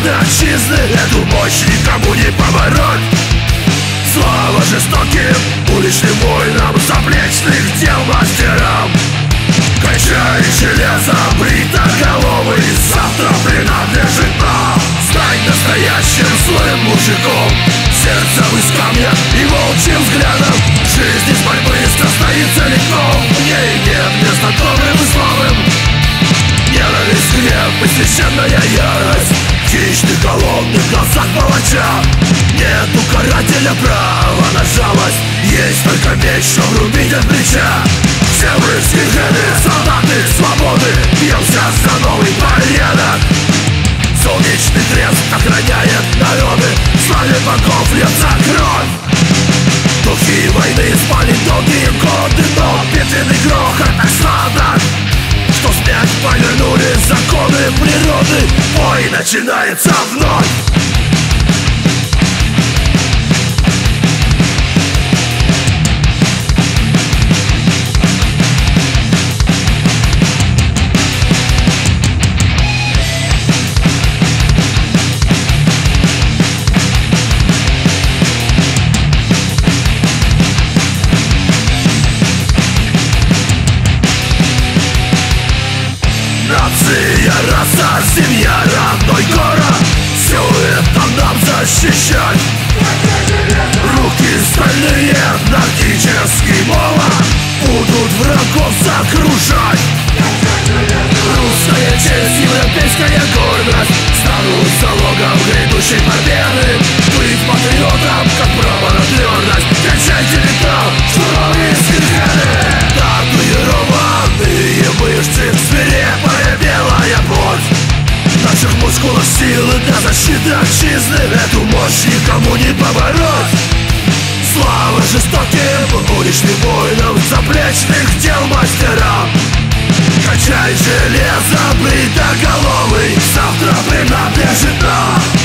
охраны отчизны Эту мощь никому не побороть Слава жестоким уличным воинам Заплечных дел мастерам. Качай железо, бритоголовый Завтра принадлежит нам. Стань настоящим злым мужиком Сердцем из камня и волчьим взглядом. Жизнь из борьбы состоит целиком В ней нет места добрым и слабым Ненависть, гнев и священная ярость В хищных голодных глазах палача. Нет у карателя права на жалость. Есть только меч, что рубить от плеча. Все мы скинхеды, солдаты свободы. Бьемся за новый порядок. Солнечный крест охраняет народы. Славе богов льется кровь. Духи войны спали долгие годы Но бедственный грохот осадок Что вспять повернули законы природы. Бой начинается вновь Нация, раса, семья, родной город. Все это нам защищать. Руки стальные, наркический молот. Будут врагов закружать Русская честь, европейская Было силы для защиты отчизны Эту мощь никому не побороть. Слава жестоким уличным воинам Заплечных дел мастерам? Качай железо, бритоголовый Завтра принадлежит нам.